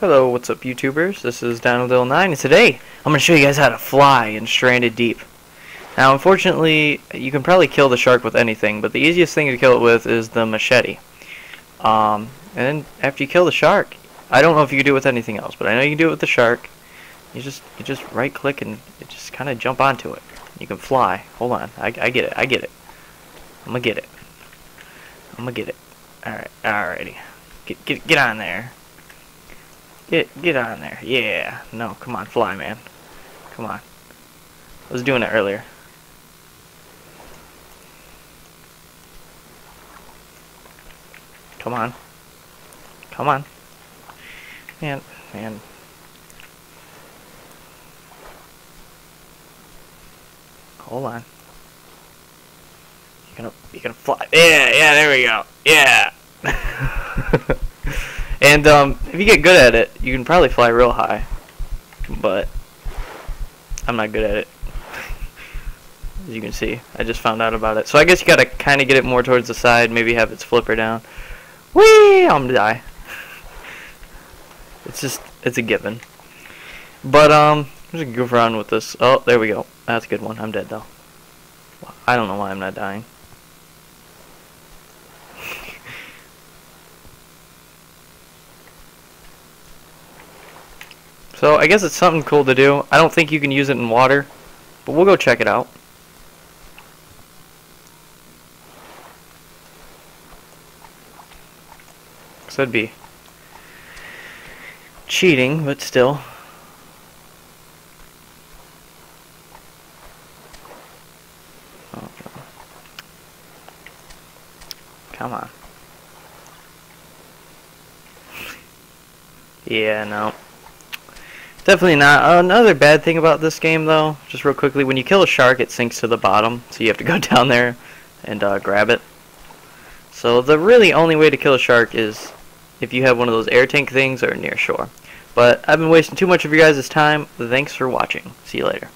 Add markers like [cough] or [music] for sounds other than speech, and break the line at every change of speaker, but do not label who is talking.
Hello, what's up YouTubers? This is Donaldale9 and today I'm going to show you guys how to fly in Stranded Deep. Now unfortunately, you can probably kill the shark with anything, but the easiest thing to kill it with is the machete. Um, and then after you kill the shark, I don't know if you can do it with anything else, but I know you can do it with the shark. You just you just right click and you just kind of jump onto it. You can fly. Hold on, I, I get it, I get it. I'm gonna get it. I'm gonna get it. Alright, alrighty. Get, get, get on there. Get get on there. Yeah. No, come on, fly, man. Come on. I was doing it earlier. Come on. Come on. Man, man. Hold on. You're gonna you're gonna fly. Yeah, yeah, there we go. Yeah. And um, if you get good at it, you can probably fly real high. But I'm not good at it. [laughs] As you can see, I just found out about it. So I guess you gotta kind of get it more towards the side, maybe have its flipper down. Whee! I'm gonna die. it's just, it's a given. But um, I'm just goof around with this. Oh, there we go. That's a good one. I'm dead though. I don't know why I'm not dying. So I guess it's something cool to do. I don't think you can use it in water, but we'll go check it out. So it'd be cheating, but still. Come on. [laughs] yeah, no. Definitely not. Another bad thing about this game, though, just real quickly, when you kill a shark, it sinks to the bottom, so you have to go [laughs] down there and uh, grab it. So the really only way to kill a shark is if you have one of those air tank things or near shore. But I've been wasting too much of your guys' time. Thanks for watching. See you later.